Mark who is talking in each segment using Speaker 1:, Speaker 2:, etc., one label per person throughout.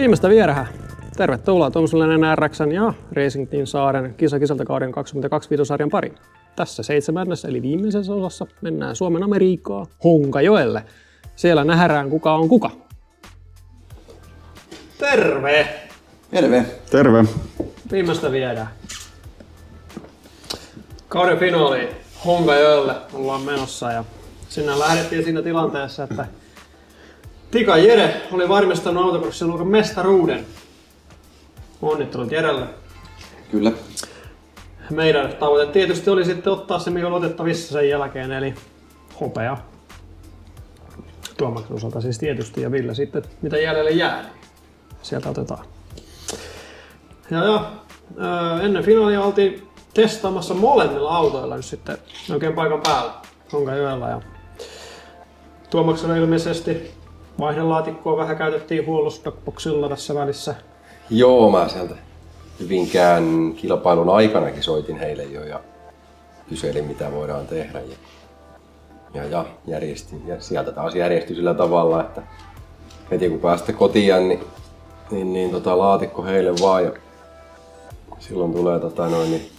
Speaker 1: Viimeistä vierää. Tervetuloa Tuomusulen NRXn ja Racing Team Saaren kisakisalta kauden 22 vitosarjan pari. Tässä seitsemännessä eli viimeisessä osassa mennään Suomen Amerikkaa Honkajoelle. Siellä nähdään kuka on kuka. Terve!
Speaker 2: Terve.
Speaker 3: Terve.
Speaker 1: Viimeistä viedään. Kauden finaali Honkajoelle ollaan menossa ja sinne lähdettiin siinä tilanteessa, että Tika Jere oli varmistanut autokrossin luokan mestaruuden. Onnittelut Jerelle.
Speaker 2: Kyllä.
Speaker 1: Meidän tavoite tietysti oli sitten ottaa se, mikä on otettavissa sen jälkeen, eli hopea. Tuomaksen osalta siis tietysti, ja Ville sitten, mitä jäljelle jää, niin sieltä otetaan. Ja, ja ää, ennen finaalia oltiin testaamassa molemmilla autoilla nyt sitten oikein paikan päällä Honkajoella. Ja Tuomaksella ilmeisesti vaihdelaatikkoa vähän käytettiin huollosboxilla tässä välissä.
Speaker 2: Joo, mä sieltä Hyvinkään kilpailun aikanakin soitin heille jo ja kyselin mitä voidaan tehdä. Ja, ja, ja järjestin. Ja sieltä taas järjestyi sillä tavalla, että heti kun pääsitte kotiin, niin, niin, niin tota, laatikko heille vaan ja silloin tulee tota, noin, niin,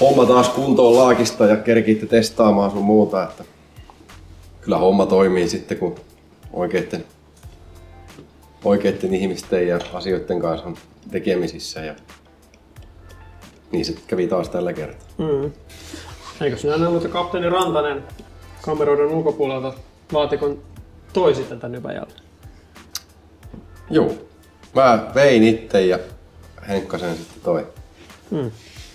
Speaker 2: homma taas kuntoon laakista ja kerkiitte testaamaan sun muuta. Että kyllä homma toimii sitten, kun oikeiden, oikeiden ihmisten ja asioiden kanssa tekemisissä. Ja niin se kävi taas tällä kertaa.
Speaker 1: Mm. Eikö sinä ollut, että kapteeni Rantanen kameroiden ulkopuolelta laatikon toi sitten tänne Ypäjälle?
Speaker 2: Joo. Mä vein itse ja Henkka sen sitten toi.
Speaker 1: Mm.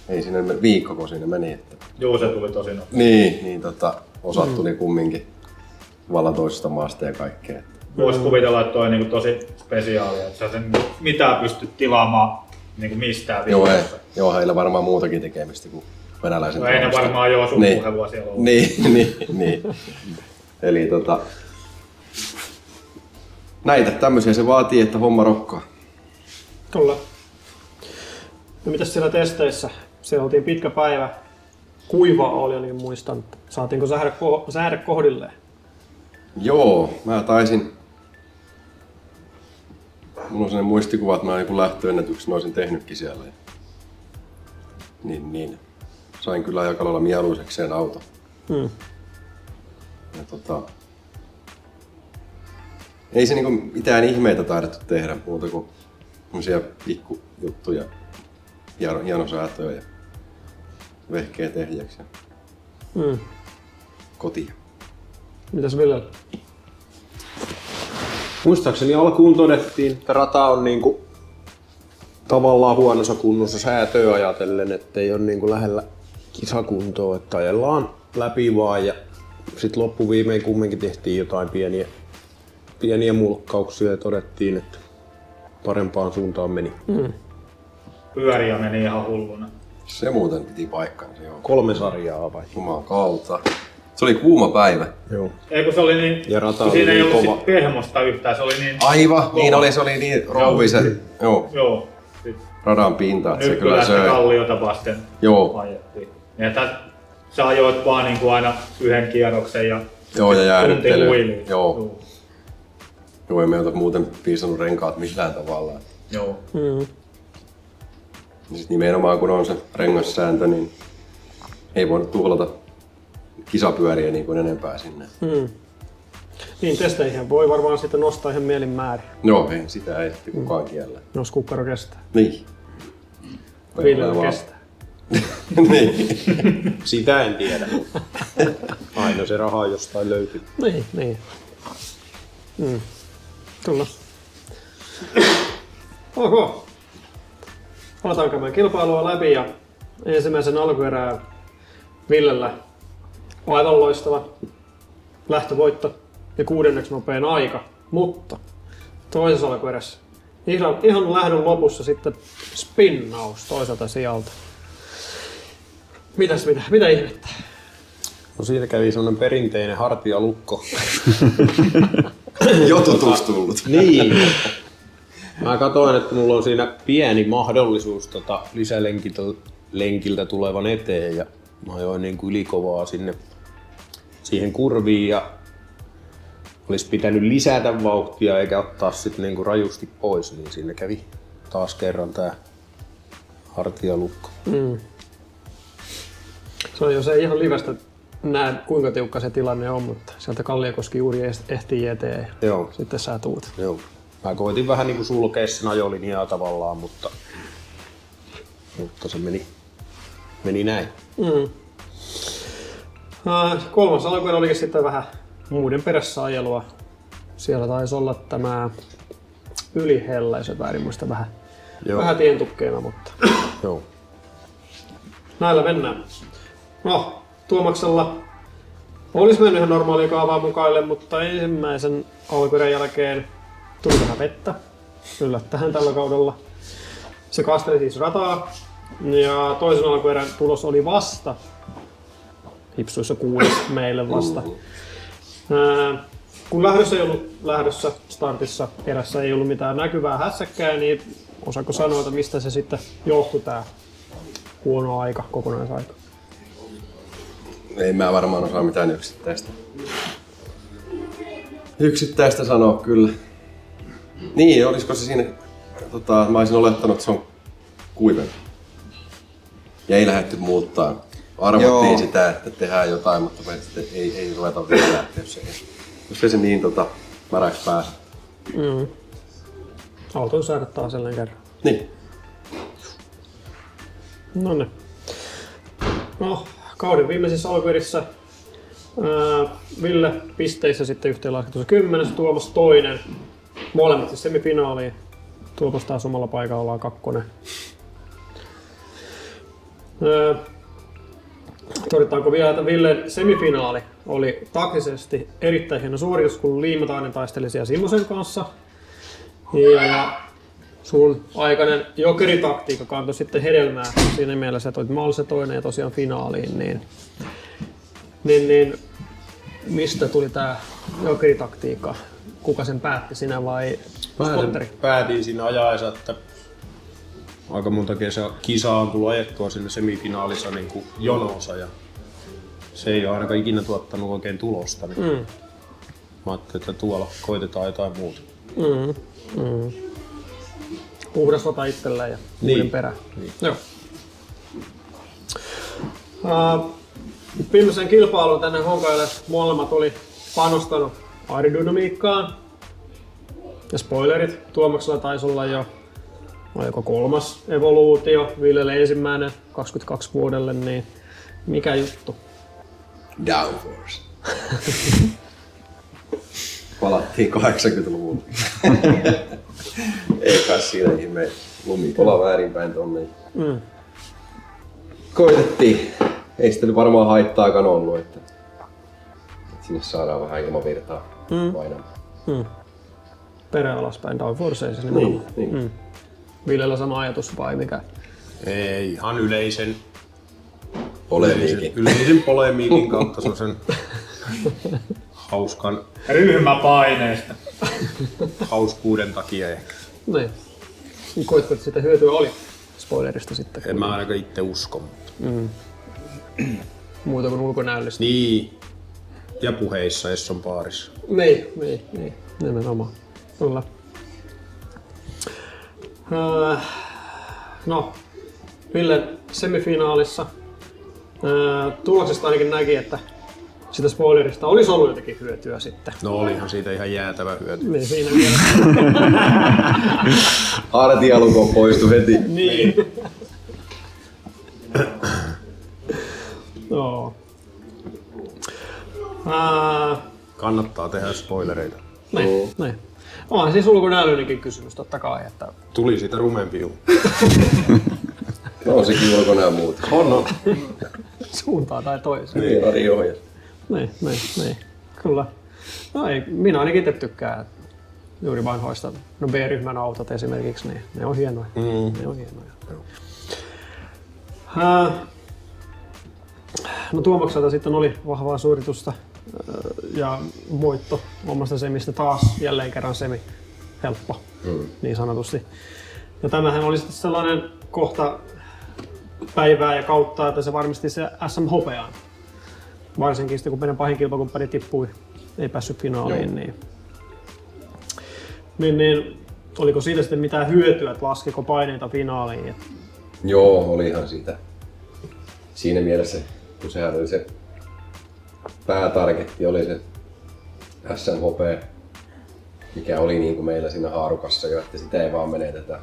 Speaker 2: Ei viikko, kun sinne meni. Että...
Speaker 4: Joo, se tuli tosi nopeasti.
Speaker 2: Niin, niin tota, osat tuli kumminkin vallan toisesta maasta ja kaikkea.
Speaker 4: Voisi kuvitella, että toi on niinku tosi spesiaalia, että sä sen mitä pystyt tilaamaan niinku mistään
Speaker 2: Joo, he, joo, heillä varmaan muutakin tekemistä kuin venäläisen
Speaker 4: No ei ne varmaan joo sun
Speaker 2: Niin.
Speaker 4: puhelua siellä ollut.
Speaker 2: Niin, niin, niin. Eli tota, näitä tämmöisiä se vaatii, että homma rokkaa.
Speaker 1: Kyllä. No mitäs siellä testeissä? Siellä oltiin pitkä päivä. Kuivaa oli ainakin muistan. Saatiinko sähdä, ko- sähdä kohdilleen?
Speaker 2: Joo, mä taisin... Mulla on sellainen muistikuva, että mä joku lähtöennätyksen olisin tehnytkin siellä. Niin, niin. Sain kyllä aika lailla mieluisekseen auto.
Speaker 1: Hmm.
Speaker 2: Ja tota, ei se niinku mitään ihmeitä taidettu tehdä muuta kuin pikkujuttuja, hieno- hienosäätöjä ja vehkeet ehjäksi ja
Speaker 1: Hmm.
Speaker 2: kotiin.
Speaker 1: Mitäs Ville?
Speaker 3: Muistaakseni alkuun todettiin, että rata on niinku tavallaan huonossa kunnossa säätöä ajatellen, ettei ole niinku lähellä kisakuntoa, että ajellaan läpi vaan ja sitten loppuviimein kumminkin tehtiin jotain pieniä, pieniä mulkkauksia ja todettiin, että parempaan suuntaan meni.
Speaker 4: Pyöriä meni ihan hulluna.
Speaker 2: Se muuten piti paikkansa, joo.
Speaker 3: Kolme sarjaa vai?
Speaker 2: Jumalan kautta. Se oli kuuma päivä.
Speaker 3: Joo.
Speaker 4: Ei kun se oli niin,
Speaker 3: Ja rata
Speaker 4: kun
Speaker 3: oli
Speaker 4: siinä ei
Speaker 3: niin
Speaker 4: ollut
Speaker 3: kova.
Speaker 4: sit pehmosta yhtään, se oli niin,
Speaker 2: Aivan,
Speaker 4: Kova.
Speaker 2: niin oli, se oli niin rouvi se, joo,
Speaker 4: joo. Sit
Speaker 2: radan pinta, että se
Speaker 4: nyt
Speaker 2: kyllä söi.
Speaker 4: kalliota vasten
Speaker 2: Joo,
Speaker 4: ajettiin. Ja että sä ajoit vaan niinku aina yhden kierroksen ja
Speaker 2: joo ja jäähdyttely.
Speaker 4: huiliin.
Speaker 2: Joo, joo, ei me ota muuten piisannut renkaat millään tavalla.
Speaker 4: Joo.
Speaker 1: Hmm.
Speaker 2: Ja sit nimenomaan kun on se rengassääntö, niin ei voida tuhlata kisapyöriä niin kuin enempää sinne.
Speaker 1: Hmm. Niin, testeihin voi varmaan sitten nostaa ihan mielin määrin,
Speaker 2: Joo, ei, sitä ei sitten kukaan kiellä.
Speaker 1: jos kukkaro kestää.
Speaker 2: Niin. Vaan-
Speaker 1: kestää.
Speaker 2: niin.
Speaker 3: Sitä en tiedä. Aina se raha jostain löytyy.
Speaker 1: Niin, niin. Hmm. Kyllä. Ok. Aletaan käymään kilpailua läpi ja ensimmäisen alkuerään Villellä aivan loistava lähtövoitto ja kuudenneksi nopein aika, mutta toisessa alkuerässä ihan, ihan lähdön lopussa sitten spinnaus toiselta sijalta. Mitäs, mitä, mitä ihmettä?
Speaker 3: No siinä kävi semmonen perinteinen hartialukko.
Speaker 2: Jo tutustullut.
Speaker 3: Niin. Mä katsoin, että mulla on siinä pieni mahdollisuus tota lisälenkiltä lenkiltä tulevan eteen ja mä ajoin niin kuin ylikovaa sinne siihen kurviin ja olisi pitänyt lisätä vauhtia eikä ottaa sitten niinku rajusti pois, niin siinä kävi taas kerran tää hartialukko.
Speaker 1: Se on, jos ei ihan livestä näe kuinka tiukka se tilanne on, mutta sieltä Kalliokoski juuri ehtii eteen
Speaker 3: Joo,
Speaker 1: sitten sä tuut.
Speaker 3: joo. Mä koitin vähän niinku sulkea sen ajolinjaa tavallaan, mutta, mutta se meni, meni näin.
Speaker 1: Mm. Äh, kolmas alkuerä olikin sitten vähän muiden perässä ajelua. Siellä taisi olla tämä ylihellä, jos väärin muista vähän,
Speaker 3: Joo.
Speaker 1: vähän tientukkeena, mutta
Speaker 3: Joo.
Speaker 1: näillä mennään. No, Tuomaksella olisi mennyt ihan normaalia kaavaa mukaille, mutta ensimmäisen alkuerän jälkeen tuli vähän vettä. Yllättäen tällä kaudella. Se kasteli siis rataa. Ja toisen alkuerän tulos oli vasta. Hipsuissa kuudes meille vasta. Ää, kun lähdössä ei ollut lähdössä startissa, erässä ei ollut mitään näkyvää hässäkkää, niin osaako sanoa, että mistä se sitten johtui tämä huono aika, kokonaisaika?
Speaker 2: Ei mä varmaan osaa mitään yksittäistä. Yksittäistä sanoa kyllä. Niin, olisiko se siinä... Tota, mä olisin olettanut, että se on kuivempi. Ja ei lähdetty muuttaa. Arvattiin
Speaker 5: Joo.
Speaker 2: sitä, että tehdään jotain, mutta me sitten ei, ei ruveta vielä lähteä, jos, ei, jos ei se niin tota, märäksi pääse.
Speaker 1: Mm. Auton saada taas jälleen kerran.
Speaker 2: Niin.
Speaker 1: No niin. No, kauden viimeisissä alkuerissä ää, Ville pisteissä sitten yhteenlasketussa 10, Tuomas toinen. Molemmat siis semifinaaliin. Tuomas taas omalla paikallaan kakkonen. Todetaanko vielä, että Villen semifinaali oli taktisesti erittäin hieno suoritus, kun Liimatainen taisteli siellä Simosen kanssa. Ja, ja sun aikainen jokeritaktiikka kantoi sitten hedelmää siinä mielessä, että olit mal se toinen ja tosiaan finaaliin, niin, niin, niin mistä tuli tää jokeritaktiikka? Kuka sen päätti, sinä vai spotteri?
Speaker 3: Päätin, päätin siinä ajaessa, että aika monta kesä, kisaa on tullut ajettua sinne semifinaalissa niin kuin jonossa ja se ei ole ainakaan ikinä tuottanut oikein tulosta. Niin
Speaker 1: Mm.
Speaker 3: Mä ajattelin, että tuolla koitetaan jotain muuta.
Speaker 1: Mm. Mm. Puhdas ota itselleen ja
Speaker 3: Niin.
Speaker 1: niin. perään.
Speaker 3: Niin.
Speaker 1: Joo. Uh, viimeisen kilpailun tänne Honkaille molemmat oli panostanut aerodynamiikkaan. Ja spoilerit, Tuomaksella taisi olla jo oliko kolmas evoluutio, Villelle ensimmäinen 22 vuodelle, niin mikä juttu?
Speaker 2: Downforce. Palattiin 80-luvulle. Ei kai siinä ihme lumipola väärinpäin tonne.
Speaker 1: Mm.
Speaker 2: Koitettiin. Ei sitä varmaan haittaakaan ollut, että, että sinne saadaan vähän ilmavirtaa mm. painamaan.
Speaker 1: Mm. Perä alaspäin, downforce ei se
Speaker 2: Niin, niin.
Speaker 1: Mm. Villellä sama ajatus vai mikä?
Speaker 3: Ei, ihan yleisen,
Speaker 2: Polemiikin.
Speaker 3: yleisen, yleisen polemiikin kautta sen hauskan
Speaker 4: Ryhmäpaineista.
Speaker 3: hauskuuden takia ehkä.
Speaker 1: Niin. Niin Koitko, että sitä hyötyä oli spoilerista sitten?
Speaker 3: En mä ainakaan itse usko. Mutta.
Speaker 1: Muuta kuin ulkonäöllistä.
Speaker 3: Niin. Ja puheissa Esson baarissa.
Speaker 1: Niin, niin, niin. Nimenomaan. Kyllä. Öö, no, Ville semifinaalissa. Öö, tuloksesta ainakin näki, että sitä spoilerista olisi ollut jotenkin hyötyä sitten.
Speaker 3: No olihan siitä ihan jäätävä hyöty.
Speaker 1: Niin siinä mielessä.
Speaker 2: Hartialukon poistui heti.
Speaker 1: niin. Öö,
Speaker 3: Kannattaa tehdä spoilereita.
Speaker 1: niin, niin. Onhan siis ulkonäöllinenkin kysymys totta kai, että
Speaker 3: Tuli siitä rumempi juu.
Speaker 2: No on sekin ulkonäön muuta.
Speaker 3: On, on.
Speaker 1: suuntaan tai toiseen.
Speaker 2: Niin, radio-ohjat.
Speaker 1: Niin, niin, niin. Kyllä. No ei, minä ainakin itse tykkään juuri vanhoista, no B-ryhmän autot esimerkiksi, niin ne on hienoja.
Speaker 3: Mm.
Speaker 1: Ne on hienoja. Ää, no Tuomakselta sitten oli vahvaa suoritusta ja voitto omasta semistä taas jälleen kerran semi helppo,
Speaker 2: Mm.
Speaker 1: niin sanotusti. Ja tämähän oli sitten sellainen kohta päivää ja kautta, että se varmisti se SM hopeaan. Varsinkin sitten kun meidän pahin kilpakumppani tippui ei päässyt finaaliin,
Speaker 2: Joo.
Speaker 1: niin, niin, niin oliko siitä sitten mitään hyötyä, että laskiko paineita finaaliin?
Speaker 2: Joo, olihan siitä. Siinä mielessä, kun sehän oli se päätargetti, oli se SNHP, mikä oli niin kuin meillä siinä haarukassa jo, että sitä ei vaan menetetä.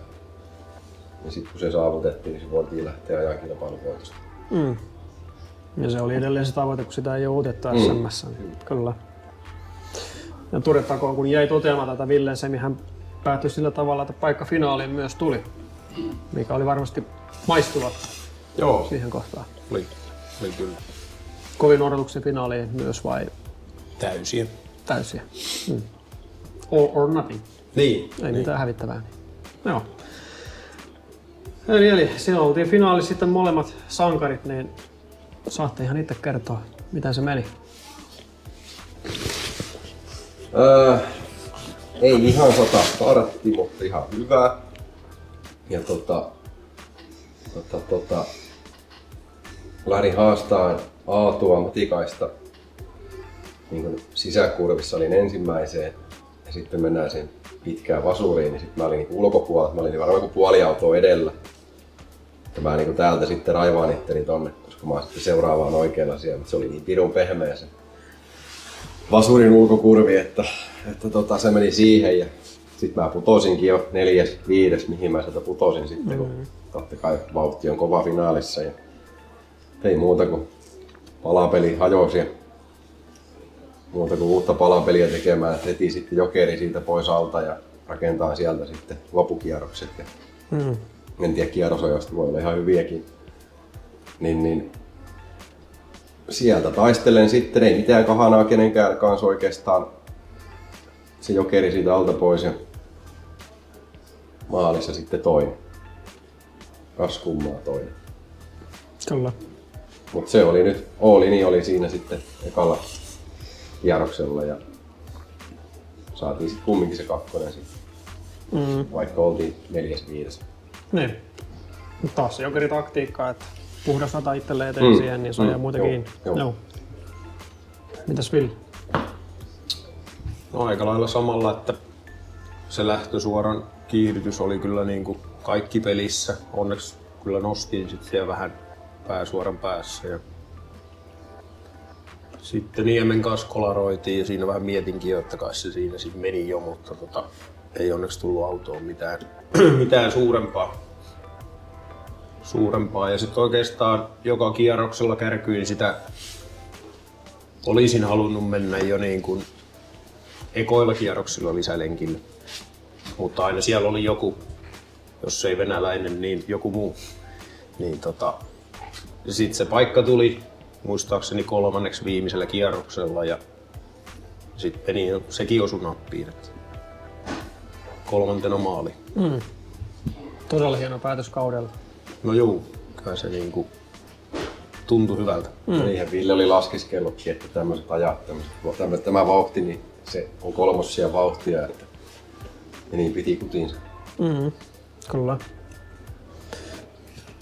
Speaker 2: Ja sitten kun se saavutettiin, niin se voitiin lähteä ajan kilpailuvoitosta.
Speaker 1: mm. Ja se oli edelleen se tavoite, kun sitä ei ole otettu
Speaker 2: Mm.
Speaker 1: SMS. Niin kyllä. Ja todettakoon, kun jäi toteamatta tätä Villen semi, hän päättyi sillä tavalla, että paikka finaaliin myös tuli, mikä oli varmasti maistuva
Speaker 3: Joo,
Speaker 1: siihen kohtaan.
Speaker 3: oli, oli kyllä
Speaker 1: Kovin odotuksen finaaliin myös vai
Speaker 3: täysiä.
Speaker 1: täysiä? Mm. All or nothing.
Speaker 3: Niin,
Speaker 1: Ei mitään hävittävää. Joo. Eli, eli siellä oltiin finaalissa sitten molemmat sankarit, niin saatte ihan itse kertoa, miten se meni.
Speaker 2: Öö, ei ihan sata startti, mutta ihan hyvä. Ja tota, tota, tota, lähdin haastaa Aatua Matikaista. Niin sisäkurvissa olin ensimmäiseen ja sitten mennään sen pitkään vasuriin, niin sitten mä olin niin ulkopuolella, mä olin varmaan kuin puoli autoa edellä. Ja mä niin täältä sitten raivaan itteni tonne, koska mä sitten seuraavaan oikealla siellä, mutta se oli niin pirun pehmeä se vasurin ulkokurvi, että, että tota, se meni siihen ja sitten mä putosinkin jo neljäs, viides, mihin mä sieltä putosin sitten, kun totta kai vauhti on kova finaalissa ja ei muuta kuin palapeli hajosi muuta kuin uutta palapeliä tekemään, heti sitten jokeri siitä pois alta ja rakentaa sieltä sitten lopukierrokset. Ja
Speaker 1: Mm.
Speaker 2: en tiedä, kierrosajoista voi olla ihan hyviäkin. Niin, niin sieltä taistelen sitten, ei mitään kahanaa kenenkään kanssa oikeastaan. Se jokeri siitä alta pois ja maalissa sitten toinen. Kas kummaa toinen.
Speaker 1: Kyllä.
Speaker 2: Mutta se oli nyt, Oolini oli siinä sitten ekalla kierroksella ja saatiin sitten kumminkin se kakkonen sitten,
Speaker 1: Mm.
Speaker 2: vaikka oltiin neljäs viides.
Speaker 1: Niin. Mut taas se jokeritaktiikka, että puhdas rata itselleen eteen
Speaker 2: Mm.
Speaker 1: siihen, niin saa
Speaker 2: Mm.
Speaker 1: jää muita
Speaker 2: Joo.
Speaker 1: kiinni.
Speaker 2: Joo.
Speaker 1: Joo. Mitäs Ville?
Speaker 3: No aika lailla samalla, että se lähtösuoran kiihdytys oli kyllä niin kuin kaikki pelissä. Onneksi kyllä nostin sitten siellä vähän pääsuoran päässä. Ja sitten Niemen kanssa kolaroitiin ja siinä vähän mietinkin että kai se siinä sitten meni jo, mutta tota, ei onneksi tullut autoon mitään, mitään suurempaa. suurempaa. Ja sitten oikeastaan joka kierroksella kärkyin sitä olisin halunnut mennä jo niin kuin ekoilla kierroksilla lisälenkille. Mutta aina siellä oli joku, jos ei venäläinen, niin joku muu. Niin tota, sitten se paikka tuli muistaakseni kolmanneksi viimeisellä kierroksella ja sitten meni, sekin osui nappiin. Että kolmantena maali.
Speaker 1: Mm. Todella hieno päätös kaudella.
Speaker 3: No juu, kyllä se niinku tuntui hyvältä.
Speaker 2: Mm. Eihän Ville oli laskiskellutkin, että tämmöiset ajat, tämmöiset, tämä, tämä vauhti, niin se on kolmossia vauhtia, että ja niin piti kutinsa.
Speaker 1: Mm. Kyllä.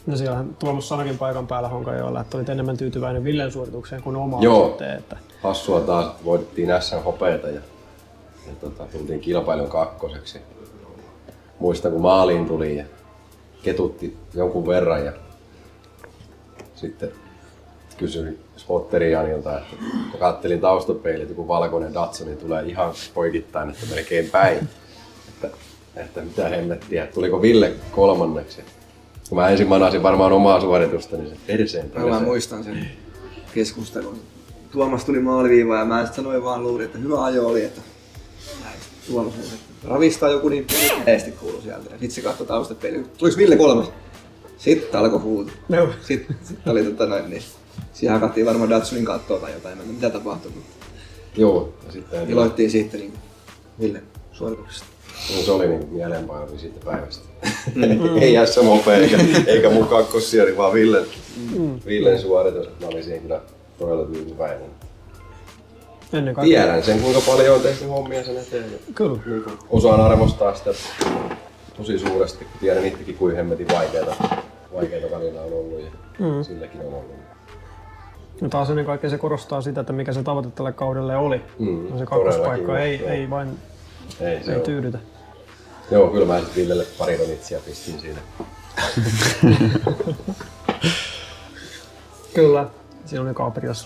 Speaker 1: No siellähän Tuomas sanakin paikan päällä Honkajoella, että olit enemmän tyytyväinen Villen suoritukseen kuin omaan
Speaker 2: Joo.
Speaker 1: sitten, että
Speaker 2: Hassua taas, voitettiin SN hopeeta ja, ja tota, tultiin kilpailun kakkoseksi. Muistan kun maaliin tuli ja ketutti jonkun verran ja sitten kysyin Spotteri Janilta, että kun kattelin taustapeilit, että kun valkoinen Datsoni tulee ihan poikittain, että melkein päin. Että, että mitä hemmettiä, tuliko Ville kolmanneksi. Kun mä ensin manasin varmaan omaa suoritusta, niin se perseen
Speaker 5: No, mä muistan sen keskustelun. Tuomas tuli maaliviivaan ja mä sitten sanoin vaan luulin, että hyvä ajo oli, että näin. Tuomas oli, että ravistaa joku niin eesti kuulu sieltä. Ja sitten se katsoi taustapeilin. Tuliko Ville kolmas? Sitten alkoi huuta.
Speaker 1: Joo.
Speaker 5: Sitten, sitten oli tota noin, niin siihen hakattiin varmaan Datsunin kattoa tai jotain, mä en tiedä, mitä tapahtui, mutta
Speaker 2: Joo, ja sitten
Speaker 5: iloittiin siitä niin Ville suorituksesta.
Speaker 2: No, se oli niin mieleenpainovin siitä päivästä. ei SMOP eikä, eikä mun kakkossiari, vaan Villen, Villen suoritus. Mä olin siihen kyllä todella tyytyväinen.
Speaker 1: ennen kaikkea.
Speaker 2: Tiedän sen, kuinka paljon on tehty hommia sen eteen.
Speaker 1: Kyllä.
Speaker 2: Niin kuin osaan arvostaa sitä tosi suuresti, kun tiedän itsekin, kuinka hemmetin vaikeita, vaikeita välillä on ollut ja mm. silläkin on ollut.
Speaker 1: Ja taas ennen kaikkea se korostaa sitä, että mikä se tavoite tälle kaudelle oli.
Speaker 2: Mm,
Speaker 1: No se kakkospaikka ei,
Speaker 2: joo.
Speaker 1: ei vain
Speaker 2: Ei se
Speaker 1: ei tyydytä.
Speaker 2: Joo, kyllä mä sitten Villelle pari donitsia pistin siinä.
Speaker 1: Kyllä. Siinä oli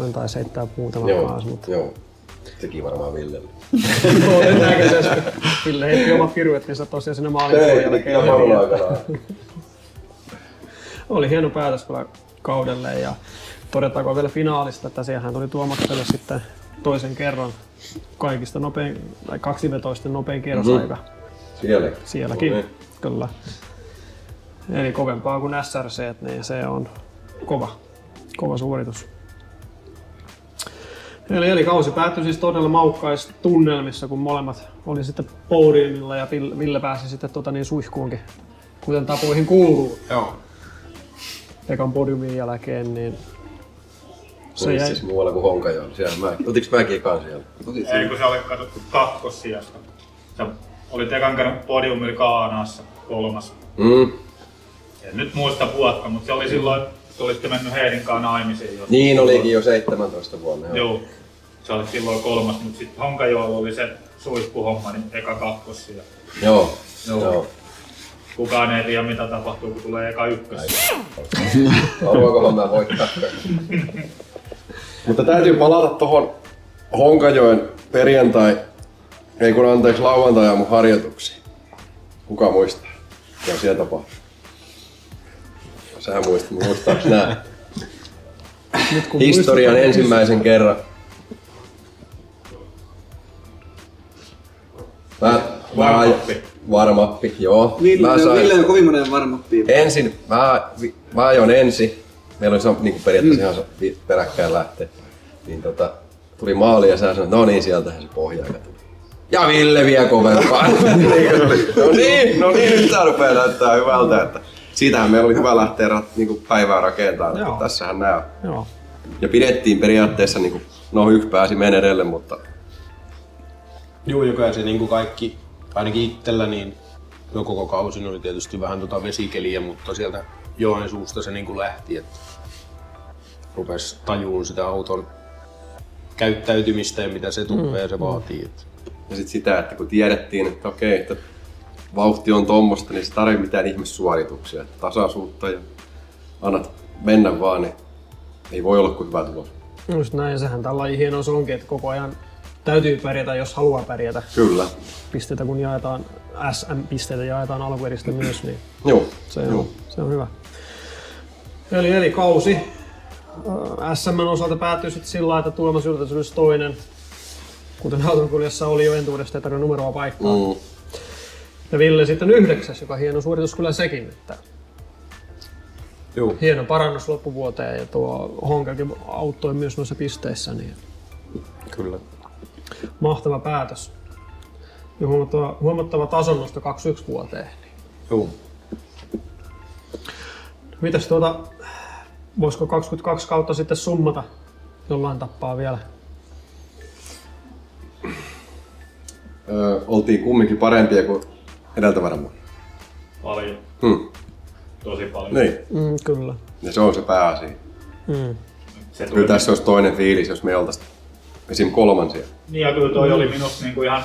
Speaker 1: oli tai seittää muutama
Speaker 2: Joo,
Speaker 1: kanssa, mutta
Speaker 2: joo. Teki varmaan Villelle.
Speaker 1: todennäköisesti. Ville heitti omat piruettinsa tosiaan sinne maalin
Speaker 2: Ei, kyllä paulun aikana.
Speaker 1: Oli hieno päätös kyllä kaudelle ja todetaanko vielä finaalista, että siellähän tuli Tuomakselle sitten toisen kerran kaikista nopein, tai kaksivetoisten nopein kierrosaika
Speaker 2: Sielläkin.
Speaker 1: sielläkin,
Speaker 2: No niin.
Speaker 1: kyllä. Eli kovempaa kuin SRC, niin se on kova, kova suoritus. Eli, eli kausi päättyi siis todella maukkaissa tunnelmissa, kun molemmat oli sitten podiumilla ja Ville- pääsi sitten tota niin suihkuunkin, kuten tapoihin kuuluu.
Speaker 3: Joo.
Speaker 1: Ekan podiumin jälkeen, niin se jäi,
Speaker 2: siis muualla kuin Honkajoella. Siellä mä, otiks mäkin ekan siellä?
Speaker 4: Ei kun se oli katsottu kakkossijasta. Sä olit ekan kerran podiumilla Kaanaassa kolmas.
Speaker 2: Mm.
Speaker 4: En nyt muista vuotta, mutta se oli silloin, kun olitte mennyt Heidin kanssa naimisiin. Jo.
Speaker 2: Niin olikin jo 17 vuonna. Joo.
Speaker 4: Joo. Se oli silloin kolmas, mutta sitten Honkajoella oli se suihkuhomma, niin eka kakkossija.
Speaker 2: Joo.
Speaker 4: Joo.
Speaker 2: Joo.
Speaker 4: Kukaan ei tiedä mitä tapahtuu, kun tulee eka ykkös.
Speaker 2: Haluanko mä voittaa? Mutta täytyy palata tuohon Honkajoen perjantai, ei kun anteeksi lauantai mun harjoituksiin. Kuka muistaa? Ja siellä tapahtui. Sähän muistat, muistaaks nää?
Speaker 1: nyt kun
Speaker 2: Historian
Speaker 1: muistetaan-
Speaker 2: ensimmäisen kerran. Mä, mä
Speaker 4: Warm-up.
Speaker 2: Varmappi, joo.
Speaker 5: Ville,
Speaker 2: Mä sain-
Speaker 5: Ville on kovin monen varmappi.
Speaker 2: ensin, mä, mä ajoin ensin, meillä oli niin kuin periaatteessa ihan vi- peräkkäin lähtee. Niin tota, tuli maali ja sä sanoit, no niin, sieltähän se pohjaaja tuli. Ja Ville vie kovempaa. Niin se oli. no niin, no niin, nyt tää rupeaa näyttää hyvältä. Että siitähän meillä oli hyvä lähteä niin kuin päivää rakentamaan.
Speaker 1: Joo.
Speaker 2: Että tässähän nää on.
Speaker 1: Joo.
Speaker 2: Ja pidettiin periaatteessa, niin kuin, no yksi pääsi menedelle, mutta
Speaker 3: Juu, joka se niinku kaikki, ainakin itsellä, niin no koko kausin oli tietysti vähän tota vesikeliä, mutta sieltä Joensuusta se niinku lähti, että rupes tajuun sitä auton käyttäytymistä ja mitä se tuppee se vaatii. Että.
Speaker 2: Ja sitten sitä, että kun tiedettiin, että okei, että vauhti on tuommoista, niin se tarvii mitään ihmissuorituksia. Että tasaisuutta ja annat mennä vaan, niin ei voi olla kuin hyvä tulos.
Speaker 1: Just näin, ja sehän tällä lajin hienous onkin, että koko ajan täytyy pärjätä, jos haluaa pärjätä.
Speaker 2: Kyllä.
Speaker 1: Pisteitä kun jaetaan, SM-pisteitä jaetaan alkueristä myös, niin
Speaker 2: Joo.
Speaker 1: se on, se on hyvä. Eli, eli kausi SM osalta päättyy sitten sillä että Tuomas Yltäs olisi toinen. Kuten autonkuljassa oli jo entuudesta, ei tarvitse numeroa paikkaa.
Speaker 2: Mm.
Speaker 1: Ja Ville sitten yhdeksäs, joka hieno suoritus kyllä sekin. Että
Speaker 3: Juu.
Speaker 1: hieno parannus loppuvuoteen ja tuo Honkakin auttoi myös noissa pisteissä. Niin
Speaker 3: Kyllä.
Speaker 1: mahtava päätös. Ja huomattava, huomattava tasonnosto 21 vuoteen.
Speaker 3: Juu.
Speaker 1: Mitäs tuota, voisiko 22 kautta sitten summata jollain tappaa vielä?
Speaker 2: Öö, oltiin kumminkin parempia kuin edeltävänä vuonna.
Speaker 4: Paljon.
Speaker 2: Hmm.
Speaker 4: Tosi paljon.
Speaker 2: Niin.
Speaker 1: Mm, kyllä.
Speaker 2: Ja se on se pääasia.
Speaker 1: Mm.
Speaker 4: Se
Speaker 2: Kyllä tässä olisi toinen fiilis, jos me oltaisiin esim. kolmansia.
Speaker 4: Niin ja kyllä toi oli minusta niinku ihan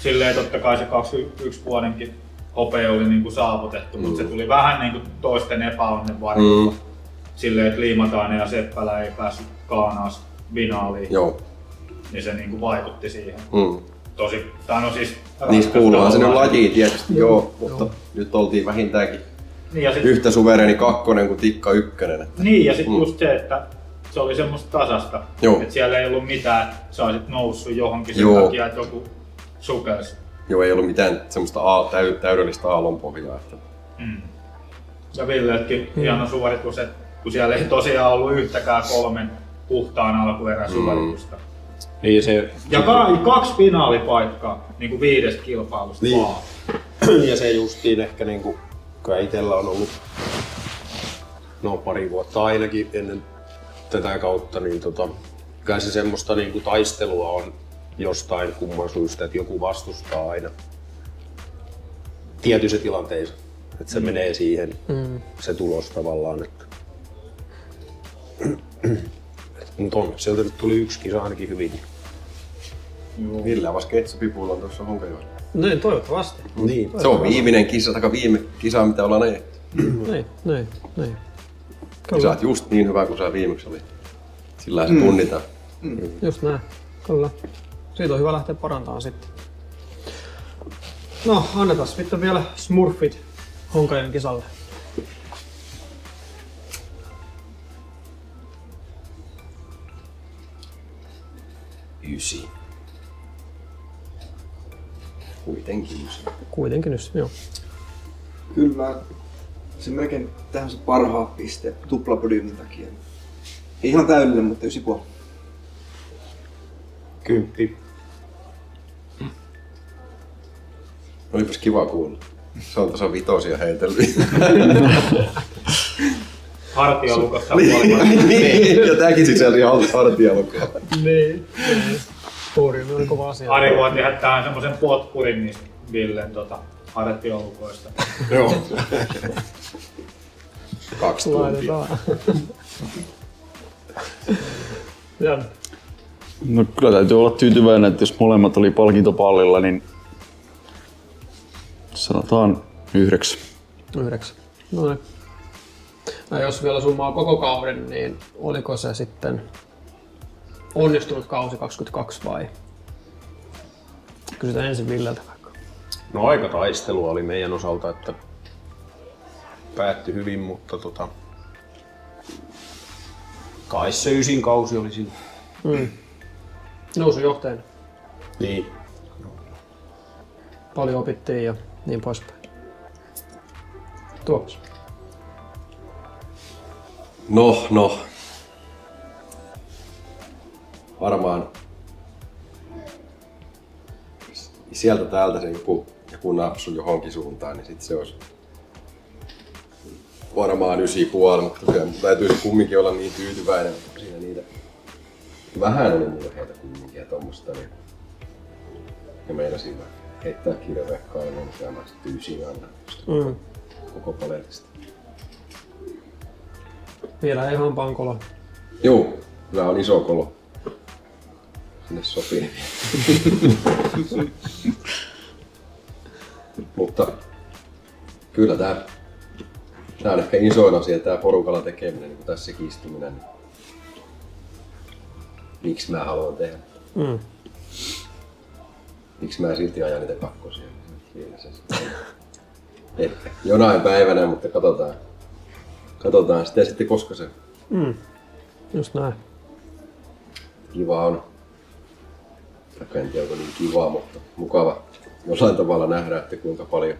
Speaker 4: silleen totta kai se 21 vuodenkin hopea oli niinku saavutettu, mutta se tuli vähän niinku toisten epäonnen varjolla.
Speaker 2: Mm.
Speaker 4: Silleen, että Liimatainen ja Seppälä ei päässyt Kaanaas finaaliin,
Speaker 2: Joo.
Speaker 4: niin se niinku vaikutti siihen.
Speaker 2: Mm.
Speaker 4: Tosi, tai no siis...
Speaker 2: Niissä kuuluuhan se nyt
Speaker 4: tavallaan.
Speaker 2: lajiin tietysti, joo, mutta nyt oltiin vähintäänkin
Speaker 4: Niin ja sit,
Speaker 2: yhtä suvereeni kakkonen kuin tikka ykkönen. Että.
Speaker 4: niin, ja sit
Speaker 2: Mm.
Speaker 4: just se, että se oli semmoista tasasta.
Speaker 2: Joo.
Speaker 4: Että siellä ei ollut mitään, että sä olisit noussut johonkin sen
Speaker 2: Joo.
Speaker 4: takia, että joku sukelsi.
Speaker 2: Joo, ei ollut mitään semmoista aa, täy, täydellistä aallonpohjaa. Että.
Speaker 4: Mm. Ja Villeetkin hieno suoritus, että kun siellä ei tosiaan ollut yhtäkään kolmen puhtaan alkuerän suoritusta.
Speaker 3: Niin se,
Speaker 4: Ja ka- kaksi finaalipaikkaa niin kuin viidestä kilpailusta
Speaker 3: Niin.
Speaker 4: vaan.
Speaker 3: ja se justiin ehkä niinku, kun itsellä on ollut no pari vuotta ainakin ennen tätä kautta, niin tota, kyllä se semmoista niinku taistelua on jostain kumman syystä, että joku vastustaa aina tietyissä tilanteissa. Että se menee siihen
Speaker 1: Mm.
Speaker 3: se tulos tavallaan. Että Mutta onneksi sieltä nyt tuli yksi kisa ainakin hyvin.
Speaker 2: Ville avasi ketsupipullon tuossa Honkajoella.
Speaker 1: Niin, toivottavasti.
Speaker 3: Niin.
Speaker 2: Se on viimeinen kisa, tai viime kisa, mitä ollaan ajettu.
Speaker 1: Niin, niin, niin.
Speaker 2: Ja sä oot just niin hyvä kuin sä viimeksi oli. Sillä se punnitaan.
Speaker 1: Just näin, kyllä. Siitä on hyvä lähteä parantamaan sitten. No, annetaan sitten vielä Smurfit Honkajan kisalle.
Speaker 2: Ysi. Kuitenkin ysi.
Speaker 1: Kuitenkin nyt, joo.
Speaker 5: Kyllä mä se melkein tähän se parhaat pisteet tuplapodiumin takia. Ei ihan täydellinen, mutta ysi puoli.
Speaker 3: Kymppi.
Speaker 2: Olipas kiva kuulla. Se on tuossa vitosia heitellyt.
Speaker 4: Hartialukasta puolimatta.
Speaker 2: niin, ja tääkin sisälti hartialukua.
Speaker 1: Niin. Podiumi oli kova asia.
Speaker 4: Ari voi tehdä tähän semmosen potpurin niistä Villen tota, hartialukoista.
Speaker 3: Joo.
Speaker 2: Kaksi tuntia.
Speaker 1: Jan.
Speaker 6: No kyllä täytyy olla tyytyväinen, että jos molemmat oli palkintopallilla, niin sanotaan yhdeksän.
Speaker 1: Yhdeksän. No niin. No, jos vielä summaa koko kauden, niin oliko se sitten onnistunut kausi 22 vai? Kysytään ensin Villeltä vaikka.
Speaker 3: No aika taistelua oli meidän osalta, että päättyi hyvin, mutta tota, kai se ysin kausi oli siinä.
Speaker 1: Nousu johtajana.
Speaker 3: Niin.
Speaker 1: Paljon opittiin ja niin poispäin. Tuomas.
Speaker 2: No, no. Varmaan sieltä täältä se joku, joku napsu johonkin suuntaan, niin sit se olisi varmaan ysi puoli, mutta kyllä täytyisi kumminkin olla niin tyytyväinen, että siinä niitä vähän oli mulle heitä kumminkin ja tommosta, niin ja meinasin heittää kirvekkaan, niin mitä mä sitten annan
Speaker 1: Mm.
Speaker 2: koko paletista.
Speaker 1: Vielä ei hampaankolo.
Speaker 2: Joo, kyllä on iso kolo. Sinne sopii. Mutta kyllä tämä, tämä on ehkä isoin asia, tämä porukalla tekeminen, niin kuin tässäkin istuminen. Niin miksi mä haluan tehdä?
Speaker 1: Mm.
Speaker 2: Miksi mä silti ajan niitä on. Ehkä jonain päivänä, mutta katsotaan. Katsotaan sitten sitten koska se
Speaker 1: Mm. Just näin.
Speaker 2: kiva on. Tai en tiedä onko niin kivaa, mutta mukava jollain tavalla nähdä, että kuinka paljon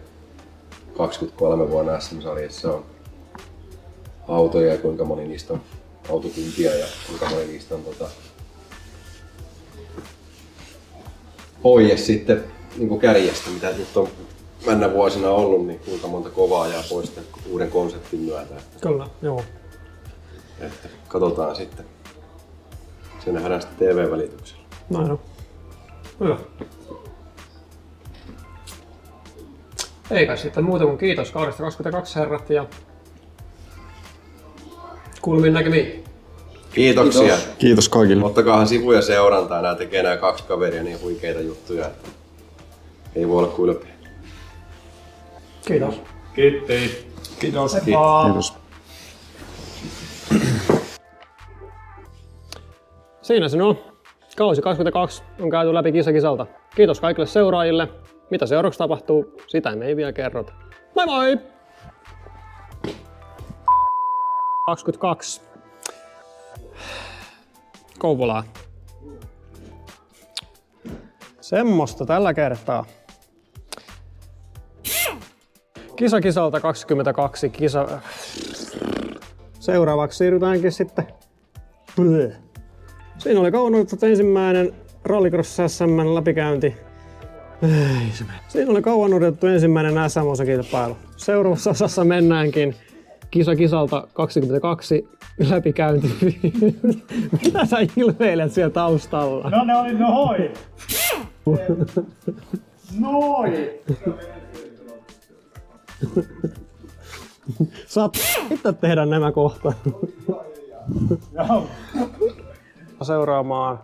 Speaker 2: 23 vuonna SM-sarjassa on autoja ja kuinka moni niistä on autokuntia ja kuinka moni niistä on tota, pois sitten niin kärjestä, mitä nyt on mennä vuosina ollut, niin kuinka monta kovaa jää pois uuden konseptin myötä.
Speaker 1: Kyllä, joo.
Speaker 2: Että katsotaan sitten. Se nähdään sitten TV-välityksellä.
Speaker 1: Näin on. Hyvä. Ei kai sitten muuta kuin kiitos kaudesta 22 herrat ja kuulumiin näkemiin.
Speaker 2: Kiitoksia.
Speaker 5: Kiitos.
Speaker 6: Kiitos kaikille.
Speaker 2: Ottakaahan sivuja seurantaa. Nämä tekee nämä kaksi kaveria niin huikeita juttuja, että ei voi olla kuin ylpeä.
Speaker 1: Kiitos.
Speaker 4: Kiitti.
Speaker 3: Kiitos.
Speaker 6: Kiitos.
Speaker 1: Siinä se on. Kausi 22 on käyty läpi kisakisalta. Kiitos kaikille seuraajille. Mitä seuraavaksi tapahtuu, sitä me ei vielä kerrota. Moi moi! 22. Kouvolaa. Semmosta tällä kertaa. Kisa kisalta 22 kisa... Seuraavaksi siirrytäänkin sitten... Bleh. Siinä oli kauan odotettu ensimmäinen Rallycross SM läpikäynti. Ei se mene. Siinä oli kauan odotettu ensimmäinen SM-osakilpailu. Seuraavassa osassa mennäänkin kisa kisalta 22 läpikäynti. Mitä sä ilmeilet siellä taustalla?
Speaker 4: No ne oli noin. Noin.
Speaker 1: Saat itse tehdä nämä kohta. Seuraamaan.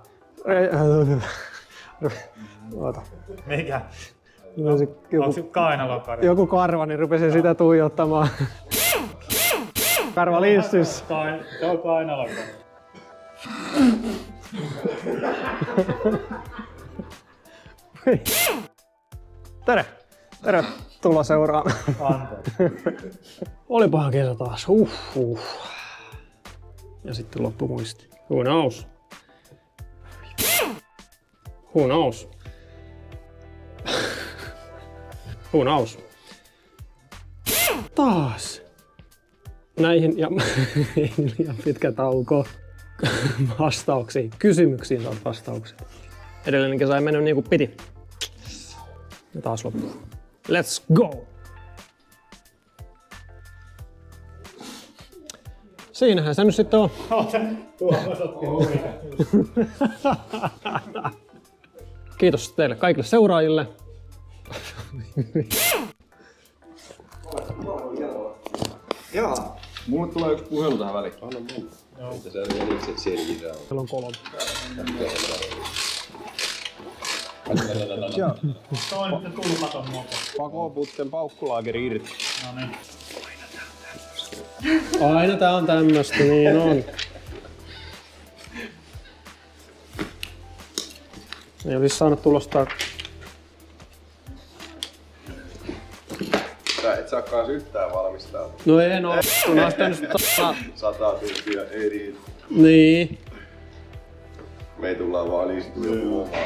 Speaker 1: Oota.
Speaker 4: Mikä? Onko
Speaker 1: Joku,
Speaker 4: kainalokari?
Speaker 1: joku karva, niin rupesin sitä tuijottamaan. Karva lissys.
Speaker 4: Kain, se on kainalokari.
Speaker 1: Tere! Tervetuloa seuraamaan.
Speaker 4: Anteeksi.
Speaker 1: Olipahan kesä taas. Uh, uh. Ja sitten loppumuisti. Who knows? Who knows? Who knows? Taas! Näihin ja liian pitkä tauko vastauksiin, kysymyksiin saat vastauksia. Edellinen kesä ei mennyt niin kuin piti. Ja taas loppuu. Let's go! Siinähän se nyt sitten on. Kiitos teille kaikille seuraajille.
Speaker 5: Joo.
Speaker 2: Mulle tulee yksi puhelu tähän väliin. Anna mulle. Että se
Speaker 1: on kolme.
Speaker 4: Toi nyt se tulpaton mopo.
Speaker 3: Pakoputten paukkulaageri irti.
Speaker 4: No niin.
Speaker 1: Aina tää on tämmöstä, niin on. Ei olisi saanut tulosta.
Speaker 2: Sä et saakaan yhtään valmistaa.
Speaker 1: No en oo. Kun olisi pitänyt tota-
Speaker 2: Sata tuntia eri.
Speaker 1: Niin.
Speaker 2: Me ei tullaan vaan liistyä huomaan.